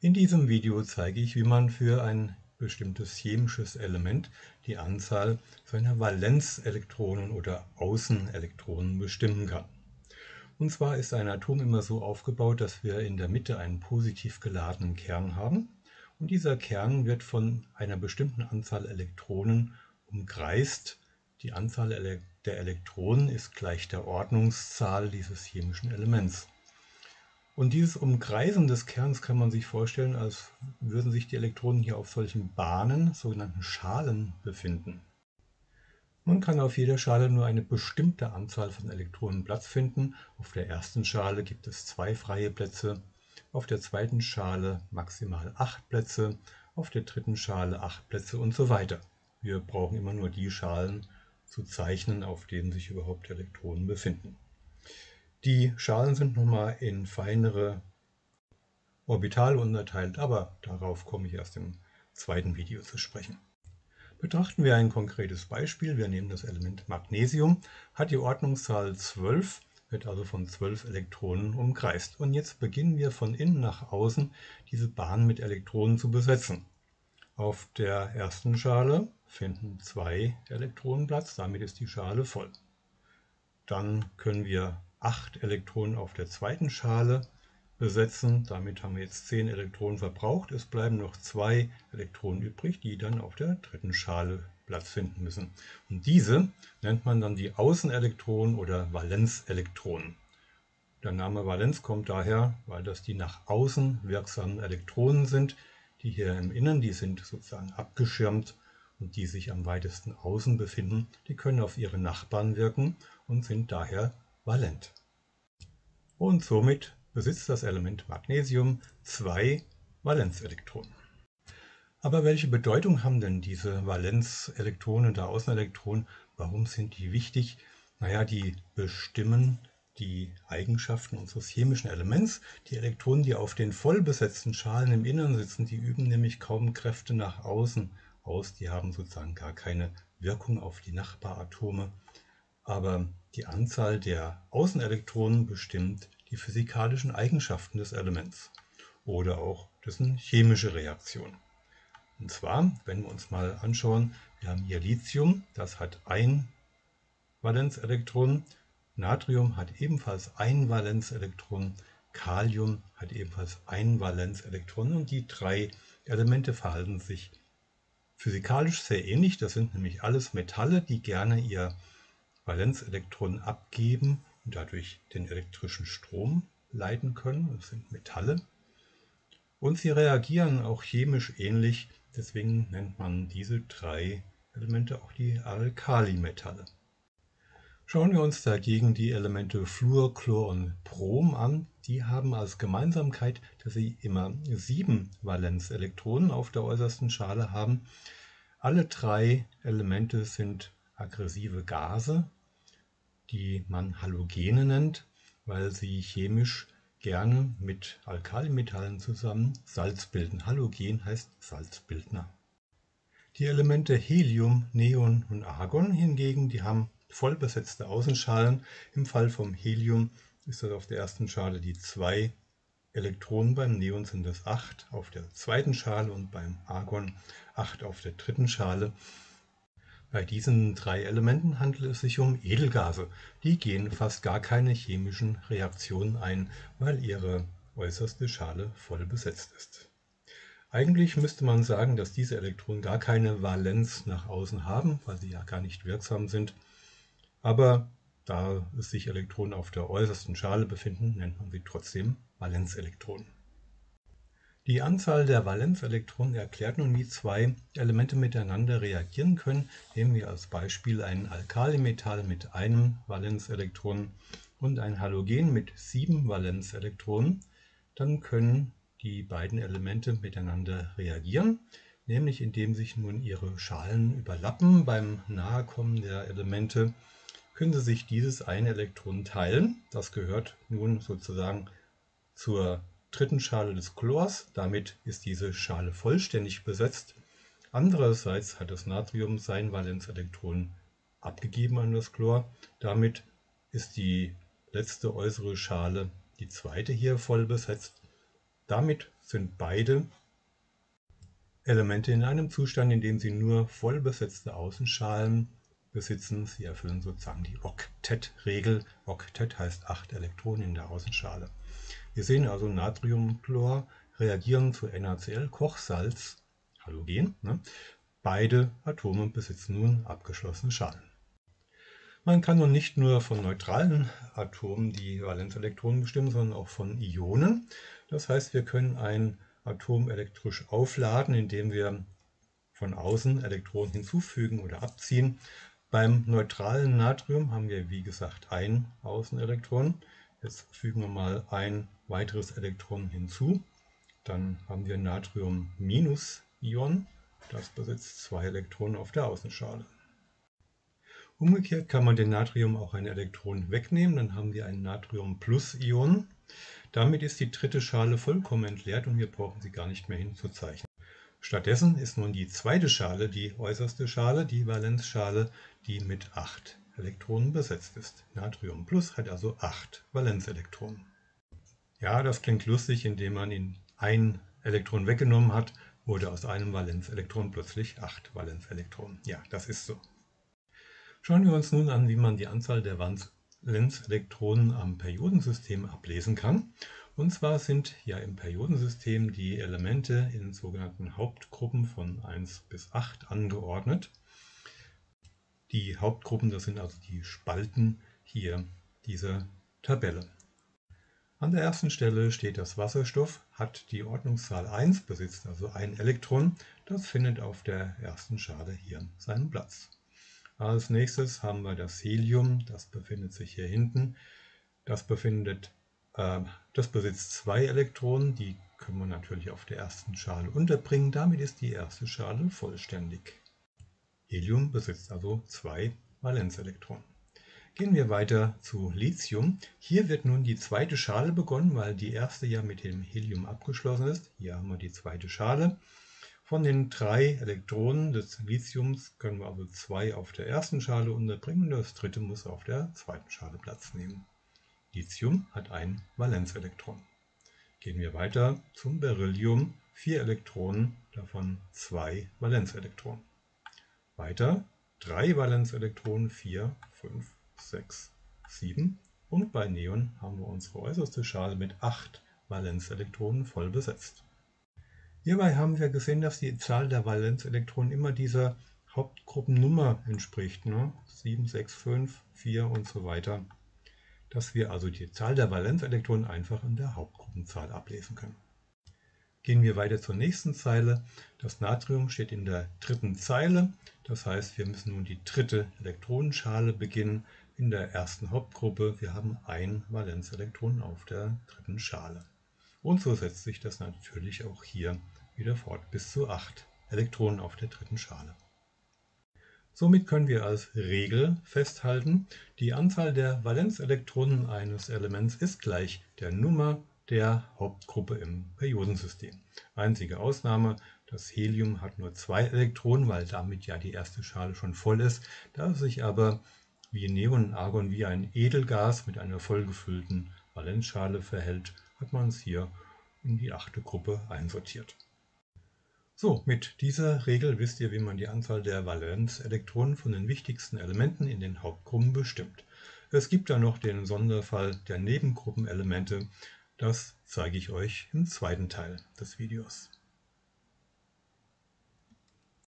In diesem Video zeige ich, wie man für ein bestimmtes chemisches Element die Anzahl seiner Valenzelektronen oder Außenelektronen bestimmen kann. Und zwar ist ein Atom immer so aufgebaut, dass wir in der Mitte einen positiv geladenen Kern haben und dieser Kern wird von einer bestimmten Anzahl Elektronen umkreist. Die Anzahl der Elektronen ist gleich der Ordnungszahl dieses chemischen Elements. Und dieses Umkreisen des Kerns kann man sich vorstellen, als würden sich die Elektronen hier auf solchen Bahnen, sogenannten Schalen, befinden. Man kann auf jeder Schale nur eine bestimmte Anzahl von Elektronen Platz finden. Auf der ersten Schale gibt es zwei freie Plätze, auf der zweiten Schale maximal acht Plätze, auf der dritten Schale acht Plätze und so weiter. Wir brauchen immer nur die Schalen zu zeichnen, auf denen sich überhaupt Elektronen befinden. Die Schalen sind nochmal in feinere Orbitale unterteilt, aber darauf komme ich erst im zweiten Video zu sprechen. Betrachten wir ein konkretes Beispiel. Wir nehmen das Element Magnesium, hat die Ordnungszahl 12, wird also von 12 Elektronen umkreist. Und jetzt beginnen wir von innen nach außen diese Bahn mit Elektronen zu besetzen. Auf der ersten Schale finden zwei Elektronen Platz, damit ist die Schale voll. Dann können wir acht Elektronen auf der zweiten Schale besetzen. Damit haben wir jetzt 10 Elektronen verbraucht. Es bleiben noch zwei Elektronen übrig, die dann auf der dritten Schale Platz finden müssen. Und diese nennt man dann die Außenelektronen oder Valenzelektronen. Der Name Valenz kommt daher, weil das die nach außen wirksamen Elektronen sind. Die hier im Innen, die sind sozusagen abgeschirmt und die sich am weitesten außen befinden, die können auf ihre Nachbarn wirken und sind daher valent. Und somit besitzt das Element Magnesium zwei Valenzelektronen. Aber welche Bedeutung haben denn diese Valenzelektronen oder Außenelektronen? Warum sind die wichtig? Naja, die bestimmen die Eigenschaften unseres chemischen Elements. Die Elektronen, die auf den vollbesetzten Schalen im Innern sitzen, die üben nämlich kaum Kräfte nach außen aus. Die haben sozusagen gar keine Wirkung auf die Nachbaratome. Aber die Anzahl der Außenelektronen bestimmt die physikalischen Eigenschaften des Elements oder auch dessen chemische Reaktion. Und zwar, wenn wir uns mal anschauen, wir haben hier Lithium, das hat ein Valenzelektron, Natrium hat ebenfalls ein Valenzelektron, Kalium hat ebenfalls ein Valenzelektron und die drei Elemente verhalten sich physikalisch sehr ähnlich. Das sind nämlich alles Metalle, die gerne ihr Valenzelektron abgeben und dadurch den elektrischen Strom leiten können. Das sind Metalle. Und sie reagieren auch chemisch ähnlich. Deswegen nennt man diese drei Elemente auch die Alkalimetalle. Schauen wir uns dagegen die Elemente Fluor, Chlor und Brom an. Die haben als Gemeinsamkeit, dass sie immer sieben Valenzelektronen auf der äußersten Schale haben. Alle drei Elemente sind aggressive Gase die man Halogene nennt, weil sie chemisch gerne mit Alkalimetallen zusammen Salz bilden. Halogen heißt Salzbildner. Die Elemente Helium, Neon und Argon hingegen, die haben voll besetzte Außenschalen. Im Fall vom Helium ist das auf der ersten Schale die 2 Elektronen, beim Neon sind es 8 auf der zweiten Schale und beim Argon 8 auf der dritten Schale. Bei diesen drei Elementen handelt es sich um Edelgase. Die gehen fast gar keine chemischen Reaktionen ein, weil ihre äußerste Schale voll besetzt ist. Eigentlich müsste man sagen, dass diese Elektronen gar keine Valenz nach außen haben, weil sie ja gar nicht wirksam sind. Aber da es sich Elektronen auf der äußersten Schale befinden, nennt man sie trotzdem Valenzelektronen. Die Anzahl der Valenzelektronen erklärt nun, wie zwei Elemente miteinander reagieren können. Nehmen wir als Beispiel ein Alkalimetall mit einem Valenzelektron und ein Halogen mit sieben Valenzelektronen. Dann können die beiden Elemente miteinander reagieren, nämlich indem sich nun ihre Schalen überlappen. Beim Nahekommen der Elemente können sie sich dieses eine Elektron teilen. Das gehört nun sozusagen zur dritten Schale des Chlors. Damit ist diese Schale vollständig besetzt. Andererseits hat das Natrium sein Valenzelektron abgegeben an das Chlor. Damit ist die letzte äußere Schale, die zweite hier, voll besetzt. Damit sind beide Elemente in einem Zustand, in dem sie nur voll besetzte Außenschalen besitzen. Sie erfüllen sozusagen die Oktett-Regel. Oktett heißt acht Elektronen in der Außenschale. Wir sehen also Natrium und Chlor reagieren zu NaCl, Kochsalz, Halogen. Ne? Beide Atome besitzen nun abgeschlossene Schalen. Man kann nun nicht nur von neutralen Atomen die Valenzelektronen bestimmen, sondern auch von Ionen. Das heißt, wir können ein Atom elektrisch aufladen, indem wir von außen Elektronen hinzufügen oder abziehen. Beim neutralen Natrium haben wir wie gesagt ein Außenelektron. Jetzt fügen wir mal ein weiteres Elektron hinzu. Dann haben wir Natrium-Ion. Das besitzt zwei Elektronen auf der Außenschale. Umgekehrt kann man den Natrium auch ein Elektron wegnehmen, dann haben wir ein Natrium-Plus-Ion. Damit ist die dritte Schale vollkommen entleert und wir brauchen sie gar nicht mehr hinzuzeichnen. Stattdessen ist nun die zweite Schale die äußerste Schale, die Valenzschale, die mit 8 Elektronen besetzt ist. Natrium Plus hat also 8 Valenzelektronen. Ja, das klingt lustig, indem man in ein Elektron weggenommen hat, wurde aus einem Valenzelektron plötzlich 8 Valenzelektronen. Ja, das ist so. Schauen wir uns nun an, wie man die Anzahl der Valenzelektronen am Periodensystem ablesen kann. Und zwar sind ja im Periodensystem die Elemente in sogenannten Hauptgruppen von 1 bis 8 angeordnet. Die Hauptgruppen, das sind also die Spalten hier dieser Tabelle. An der ersten Stelle steht das Wasserstoff, hat die Ordnungszahl 1, besitzt also ein Elektron. Das findet auf der ersten Schale hier seinen Platz. Als nächstes haben wir das Helium, das befindet sich hier hinten. Das, befindet, äh, das besitzt zwei Elektronen, die können wir natürlich auf der ersten Schale unterbringen. Damit ist die erste Schale vollständig. Helium besitzt also zwei Valenzelektronen. Gehen wir weiter zu Lithium. Hier wird nun die zweite Schale begonnen, weil die erste ja mit dem Helium abgeschlossen ist. Hier haben wir die zweite Schale. Von den drei Elektronen des Lithiums können wir also zwei auf der ersten Schale unterbringen und das dritte muss auf der zweiten Schale Platz nehmen. Lithium hat ein Valenzelektron. Gehen wir weiter zum Beryllium. Vier Elektronen, davon zwei Valenzelektronen. Weiter drei Valenzelektronen, vier, fünf, sechs, sieben. Und bei Neon haben wir unsere äußerste Schale mit acht Valenzelektronen voll besetzt. Hierbei haben wir gesehen, dass die Zahl der Valenzelektronen immer dieser Hauptgruppennummer entspricht, ne? 7, 6, 5, 4 und so weiter. Dass wir also die Zahl der Valenzelektronen einfach in der Hauptgruppenzahl ablesen können. Gehen wir weiter zur nächsten Zeile. Das Natrium steht in der dritten Zeile. Das heißt, wir müssen nun die dritte Elektronenschale beginnen in der ersten Hauptgruppe. Wir haben ein Valenzelektron auf der dritten Schale. Und so setzt sich das natürlich auch hier wieder fort bis zu 8 Elektronen auf der dritten Schale. Somit können wir als Regel festhalten, die Anzahl der Valenzelektronen eines Elements ist gleich der Nummer der Hauptgruppe im Periodensystem. Einzige Ausnahme, das Helium hat nur zwei Elektronen, weil damit ja die erste Schale schon voll ist. Da es sich aber wie Neon und Argon wie ein Edelgas mit einer vollgefüllten Valenzschale verhält, hat man es hier in die achte Gruppe einsortiert. So, mit dieser Regel wisst ihr, wie man die Anzahl der Valenzelektronen von den wichtigsten Elementen in den Hauptgruppen bestimmt. Es gibt da noch den Sonderfall der Nebengruppenelemente. Das zeige ich euch im zweiten Teil des Videos.